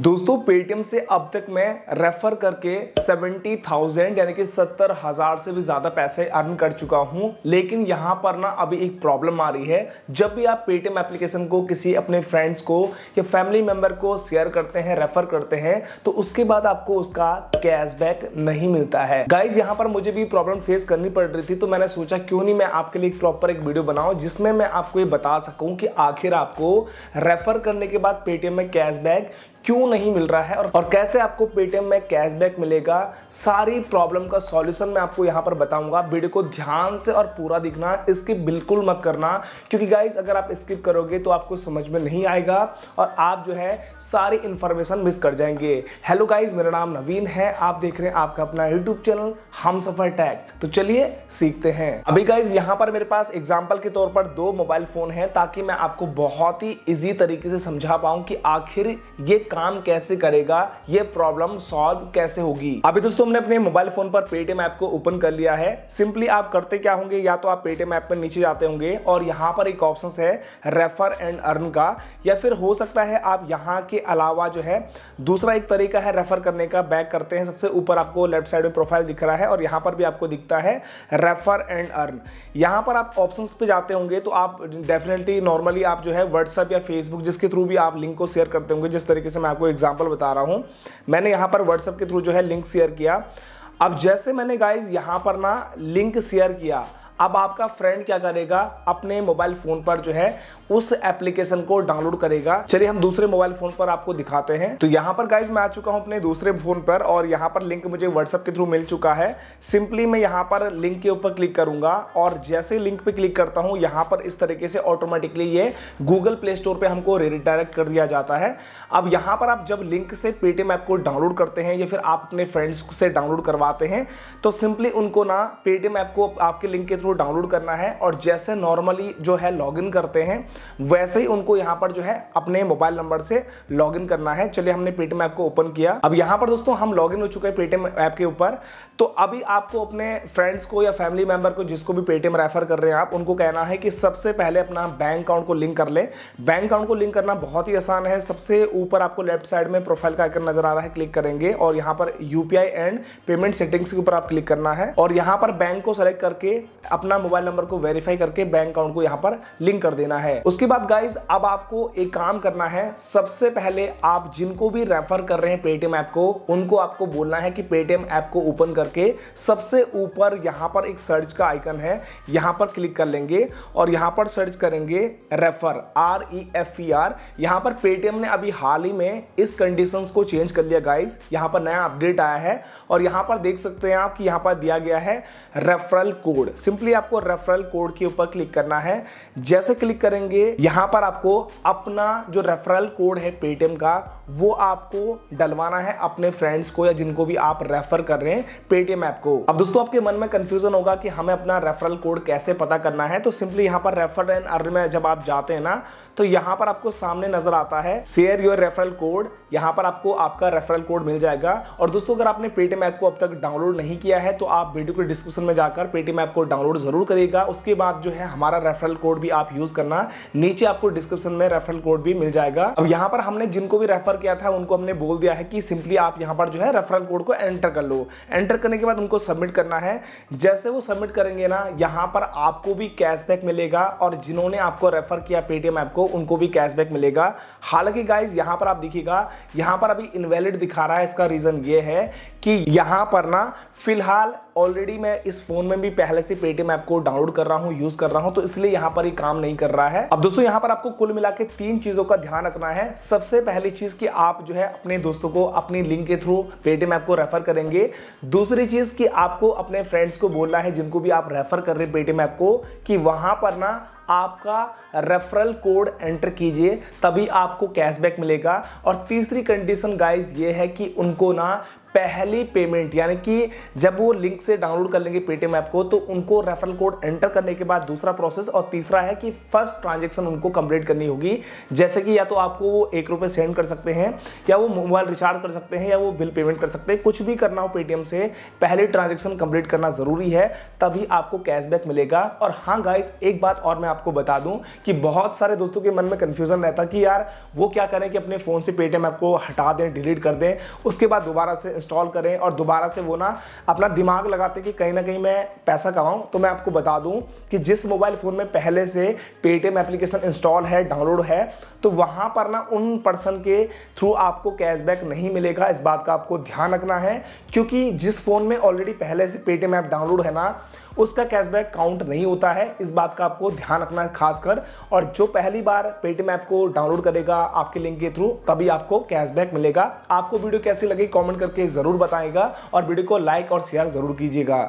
दोस्तों पेटीएम से अब तक मैं रेफर करके सेवेंटी थाउज़ेंड यानी कि सत्तर हज़ार से भी ज़्यादा पैसे अर्न कर चुका हूँ। लेकिन यहाँ पर ना अभी एक प्रॉब्लम आ रही है। जब भी आप पेटीएम एप्लीकेशन को किसी अपने फ्रेंड्स को या फैमिली मेंबर को शेयर करते हैं रेफर करते हैं तो उसके बाद आपको उसका कैशबैक नहीं मिलता है। गाइज़ यहाँ पर मुझे भी प्रॉब्लम फेस करनी पड़ रही थी तो मैंने सोचा क्यों नहीं मैं आपके लिए प्रॉपर एक वीडियो बनाऊँ, जिसमें मैं आपको ये बता सकूँ कि आखिर आपको रेफर करने के बाद पेटीएम में कैशबैक क्यों नहीं मिल रहा है और, और कैसे आपको पेटीएम में कैशबैक मिलेगा सारी प्रॉब्लम का सॉल्यूशन मैं आपको यहाँ पर बताऊँगा। वीडियो को ध्यान से और पूरा दिखना इसकी बिल्कुल मत करना क्योंकि गाइज़ अगर आप स्किप करोगे तो आपको समझ में नहीं आएगा और आप जो है सारी इंफॉर्मेशन मिस कर जाएँगे। हेलो गाइज़ मेरा नाम नवीन है आप देख रहे हैं आपका अपना यूट्यूब चैनल हम सफ़र टैग तो चलिए सीखते हैं। अभी गाइज़ यहाँ पर मेरे पास एग्ज़ाम्पल के तौर पर दो मोबाइल फ़ोन है ताकि मैं आपको बहुत ही इजी तरीके से समझा पाऊँ कि आखिर ये काम कैसे करेगा, ये प्रॉब्लम सॉल्व कैसे होगी? अभी दोस्तों, हमने अपने मोबाइल फ़ोन पर पेटीएम ऐप को ओपन कर लिया है। सिंपली आप करते क्या होंगे, या तो आप पेटीएम ऐप पर नीचे जाते होंगे, और यहाँ पर एक ऑप्शन है रेफर एंड अर्न का, या फिर हो सकता है आप यहाँ के अलावा जो है, दूसरा एक तरीका है रेफर करने का। बैक करते हैं, सबसे ऊपर आपको लेफ़्ट साइड में प्रोफ़ाइल दिख रहा है, और यहाँ पर भी आपको दिखता है रेफर एंड अर्न यहाँ पर आप ऑप्शन पे जाते होंगे तो आप डेफिनेटली नॉर्मली आप जो है व्हाट्सएप या फेसबुक जिसके थ्रू भी आप लिंक को शेयर करते होंगे, जिस तरीके से मैं एग्ज़ाम्पल बता रहा हूँ। मैंने यहाँ पर व्हाट्सएप के थ्रू जो है लिंक शेयर किया। अब जैसे मैंने गाइज़ यहाँ पर ना लिंक शेयर किया, अब आपका फ्रेंड क्या करेगा? अपने मोबाइल फ़ोन पर जो है उस एप्लीकेशन को डाउनलोड करेगा। चलिए, हम दूसरे मोबाइल फ़ोन पर आपको दिखाते हैं। तो यहाँ पर गाइज़ मैं आ चुका हूँ अपने दूसरे फ़ोन पर और यहाँ पर लिंक मुझे व्हाट्सएप के थ्रू मिल चुका है। सिंपली मैं यहाँ पर लिंक के ऊपर क्लिक करूँगा और जैसे लिंक पे क्लिक करता हूँ, यहाँ पर इस तरीके से ऑटोमेटिकली ये गूगल प्ले स्टोर पर हमको रिडायरेक्ट कर दिया जाता है। अब यहाँ पर आप जब लिंक से पेटीएम ऐप को डाउनलोड करते हैं या फिर आप अपने फ्रेंड्स से डाउनलोड करवाते हैं तो सिंपली उनको ना पेटीएम ऐप को आपके लिंक के थ्रू डाउनलोड करना है और जैसे नॉर्मली जो है लॉगिन करते हैं वैसे ही उनको यहाँ पर जो है अपने मोबाइल नंबर से लॉगिन करना है। चलिए हमने पेटीएम ऐप को ओपन किया। अब यहाँ पर दोस्तों हम लॉगिन हो चुके हैं पेटीएम ऐप के ऊपर। तो अभी आपको अपने फ्रेंड्स को या फैमिली मेंबर को जिसको भी पेटीएम रेफर कर रहे हैं आप, उनको कहना है कि सबसे पहले अपना बैंक अकाउंट को लिंक कर ले। बैंक अकाउंट को लिंक करना बहुत ही आसान है। सबसे ऊपर आपको लेफ़्ट साइड में प्रोफ़ाइल का आइकन नज़र आ रहा है क्लिक करेंगे और यहाँ पर यूपीआई एंड पेमेंट सेटिंग्स के ऊपर आप क्लिक करना है। और यहाँ पर बैंक को सेलेक्ट करके अपना मोबाइल नंबर को वेरीफाई करके बैंक अकाउंट को यहाँ पर लिंक कर देना है। उसके बाद गाइज़ अब आपको एक काम करना है। सबसे पहले आप जिनको भी रेफर कर रहे हैं पेटीएम ऐप को, उनको आपको बोलना है कि पेटीएम ऐप को ओपन करके सबसे ऊपर यहाँ पर एक सर्च का आइकन है, यहाँ पर क्लिक कर लेंगे और यहाँ पर सर्च करेंगे refer R E F E R यहाँ पर पेटीएम ने अभी हाल ही में इस कंडीशन को चेंज कर लिया गाइज़ यहाँ पर नया अपडेट आया है और यहाँ पर देख सकते हैं आप कि यहाँ पर दिया गया है रेफरल कोड सिंपली आपको रेफरल कोड के ऊपर क्लिक करना है। जैसे क्लिक करेंगे यहाँ पर आपको अपना जो रेफरल कोड है पेटीएम का, वो आपको डलवाना है अपने फ्रेंड्स को या जिनको भी आप रेफर कर रहे हैं पेटीएम ऐप को। अब दोस्तों, आपके मन में कंफ्यूजन होगा कि हमें अपना रेफरल कोड कैसे पता करना है तो सिंपली यहाँ पर रेफर एंड अर्न में जब आप जाते हैं ना तो यहाँ पर आपको सामने नज़र आता है शेयर योर रेफरल कोड यहाँ पर आपको आपका रेफरल कोड मिल जाएगा। और दोस्तों, अगर आपने पेटीएम ऐप को अब तक डाउनलोड नहीं किया है तो आप वीडियो के डिस्क्रिप्शन में जाकर पेटीएम ऐप को डाउनलोड ज़रूर करिएगा। उसके बाद जो है, हमारा रेफरल कोड भी आप यूज़ करना नीचे आपको डिस्क्रिप्शन में रेफरल कोड भी मिल जाएगा। अब यहाँ पर हमने जिनको भी रेफर किया था, उनको हमने बोल दिया है कि सिंपली आप यहाँ पर जो है रेफरल कोड को एंटर कर लो। एंटर करने के बाद उनको सबमिट करना है। जैसे वो सबमिट करेंगे ना, यहाँ पर आपको भी कैशबैक मिलेगा और जिन्होंने आपको रेफर किया पेटीएम ऐप को, उनको भी कैशबैक मिलेगा। हालाँकि गाइज़ यहाँ पर आप देखिएगा, यहाँ पर अभी इनवैलिड दिखा रहा है, इसका रीजन ये है कि यहाँ पर ना, फ़िलहाल ऑलरेडी मैं इस फ़ोन में भी पहले से पेटीएम ऐप को डाउनलोड कर रहा हूँ यूज़ कर रहा हूँ तो इसलिए यहाँ पर ही काम नहीं कर रहा है। अब दोस्तों, यहाँ पर आपको कुल मिला के तीन चीज़ों का ध्यान रखना है। सबसे पहली चीज़ कि आप जो है अपने दोस्तों को अपनी लिंक के थ्रू पेटीएम ऐप को रेफर करेंगे। दूसरी चीज़ कि आपको अपने फ्रेंड्स को बोलना है, जिनको भी आप रेफर कर रहे हैं पेटीएम ऐप को, कि वहाँ पर ना आपका रेफरल कोड एंटर कीजिए, तभी आपको कैशबैक मिलेगा। और तीसरी कंडीशन गाइज़ ये है कि उनको ना पहली पेमेंट यानी कि जब वो लिंक से डाउनलोड कर लेंगे पेटीएम ऐप को तो उनको रेफरल कोड एंटर करने के बाद दूसरा प्रोसेस और तीसरा है कि फ़र्स्ट ट्रांजेक्शन उनको कंप्लीट करनी होगी। जैसे कि या तो आपको वो एक रुपये सेंड कर सकते हैं, या वो मोबाइल रिचार्ज कर सकते हैं, या वो बिल पेमेंट कर सकते हैं। कुछ भी करना हो पेटीएम से, पहले ट्रांजेक्शन कंप्लीट करना ज़रूरी है, तभी आपको कैशबैक मिलेगा। और हाँ गाइस एक बात और मैं आपको बता दूँ कि बहुत सारे दोस्तों के मन में कन्फ्यूज़न रहता कि यार, वो क्या करें कि अपने फ़ोन से पेटीएम ऐप को हटा दें डिलीट कर दें, उसके बाद दोबारा से इंस्टॉल करें और दोबारा से वो ना अपना दिमाग लगाते कि कहीं ना कहीं मैं पैसा कमाऊँ तो मैं आपको बता दूँ कि जिस मोबाइल फ़ोन में पहले से पेटीएम एप्लीकेशन इंस्टॉल है डाउनलोड है तो वहाँ पर ना उन पर्सन के थ्रू आपको कैशबैक नहीं मिलेगा। इस बात का आपको ध्यान रखना है, क्योंकि जिस फ़ोन में ऑलरेडी पहले से पेटीएम ऐप डाउनलोड है ना उसका कैशबैक काउंट नहीं होता है। इस बात का आपको ध्यान रखना है खासकर। और जो पहली बार पेटीएम ऐप को डाउनलोड करेगा आपके लिंक के थ्रू तभी आपको कैशबैक मिलेगा। आपको वीडियो कैसी लगी कॉमेंट करके ज़रूर बताएगा। और वीडियो को लाइक और शेयर ज़रूर कीजिएगा।